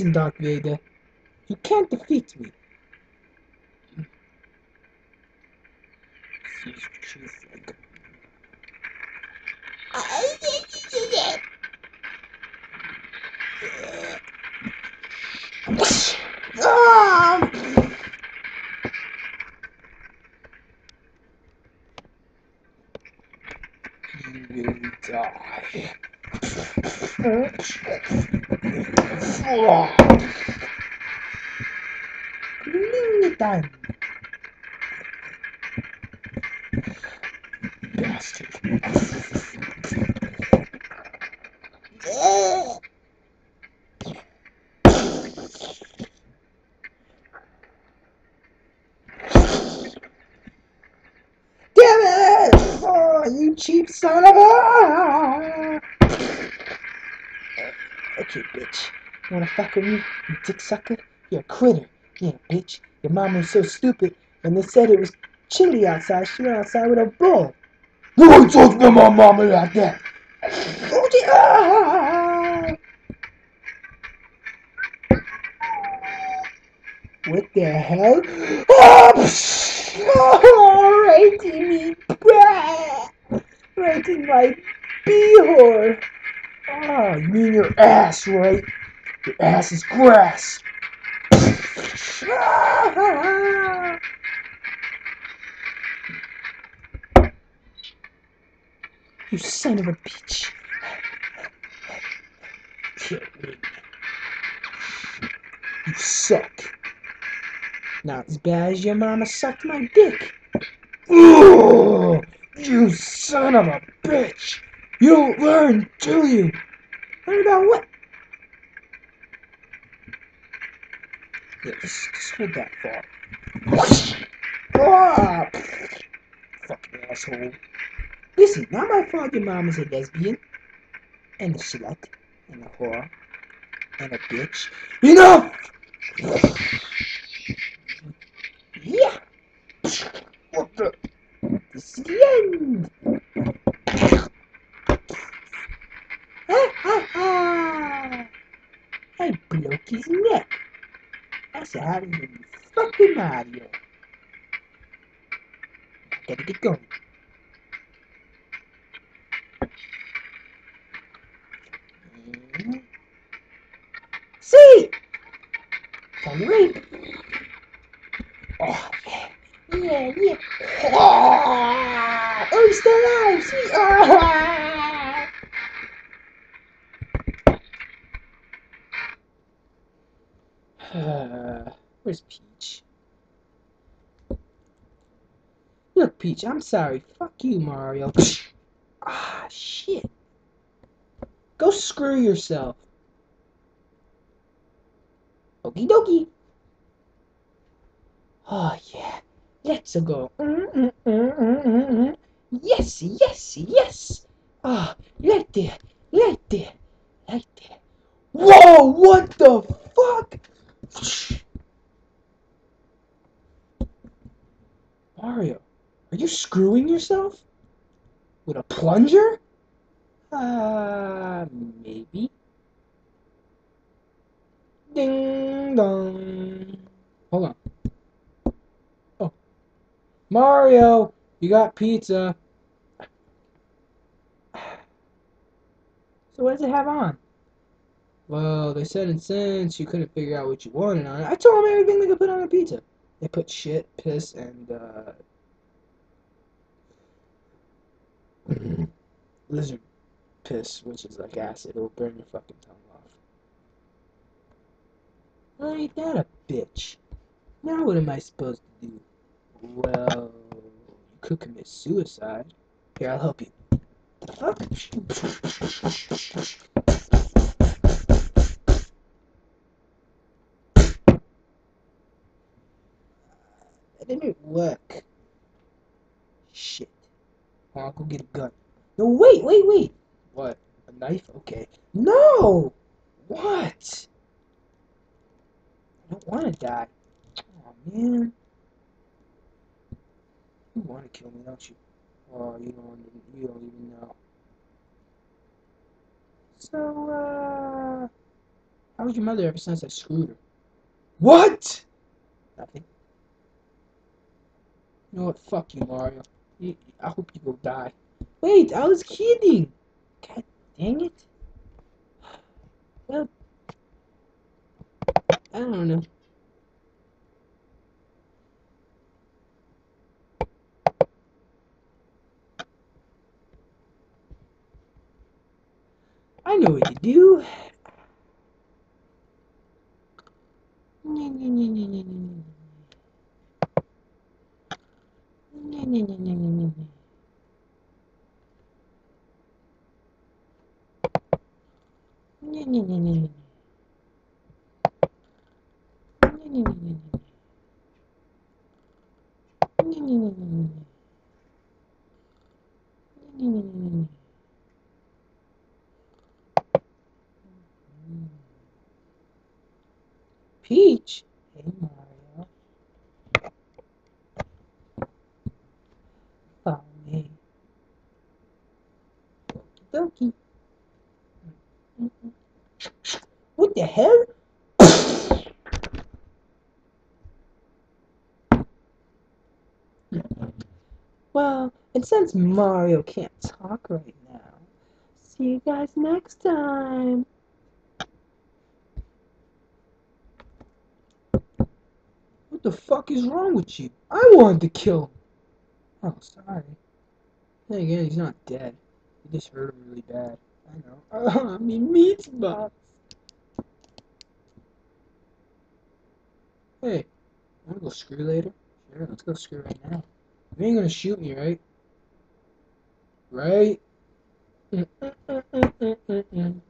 Listen, Darth Vader. You can't defeat me. You will die. Lingetan. Bastard. Damn it! Oh, you cheap son of a! Okay, bitch. You wanna fuck with me, you dick sucker? You're a quitter. Yeah, bitch. Your mom was so stupid. When they said it was chilly outside, she went outside with a bull. You ain't talking to my mama like that. Ah! What the hell? Oh, psh, oh right in me. Right in my beehole. Oh, you mean your ass, right? Your ass is grass. You son of a bitch. You suck. Not as bad as your mama sucked my dick. You son of a bitch. You don't learn, do you? Learn about what? Yeah, just, just hold that thought. Ah, fucking asshole. Listen, not my fault your mom is a lesbian. And a slut. And a whore. And a bitch. Enough! Yeah! What the? This is the end! Ha! I broke his neck. That's how you fucking Mario. Gotta get going. See! Time to rape. Oh, yeah. Yeah, yeah. Oh, oh he's still alive. See? Oh. Uh, where's Peach? Look, Peach, I'm sorry. Fuck you, Mario. ah, shit. Go screw yourself. Okie dokie. Oh, yeah. Let's go. Mm, mm, mm. Yes, yes, yes. Ah, right there, right there, right there. Whoa, what the fuck? Mario, are you screwing yourself? With a plunger? Uh, maybe. Ding dong. Hold on. Oh. Mario, you got pizza. So what does it have on? Well, they said and since you couldn't figure out what you wanted on it, I told them everything they could put on a pizza. They put shit, piss, and uh, lizard piss, which is like acid. It'll burn your fucking tongue off. Well, ain't that a bitch? Now what am I supposed to do? Well, you could commit suicide. Here, I'll help you. Didn't work. Shit. I'll go get a gun. No, wait, wait, wait. What? A knife? Okay. No! What? I don't want to die. Oh, man. You want to kill me, don't you? Oh, you don't, you don't even know. So, uh, how was your mother ever since I screwed her? What? Nothing. You know what? Fuck you, Mario. I hope you go die. Wait, I was kidding. God dang it. Well, I don't know. I know what to do. Не-не-не-не-не-не. Не-не-не-не-не. Не-не-не-не-не. Не-не-не-не-не. Не-не-не-не-не. Dokie. What the hell? Well, and since Mario can't talk right now, see you guys next time. What the fuck is wrong with you? I wanted to kill him. Oh, sorry. Then again, he's not dead. Just hurt really bad. I know. I mean, meat box. Hey, wanna go screw later? Sure, let's go screw right now. You ain't gonna shoot me, right? Right? Mm, mm, mm.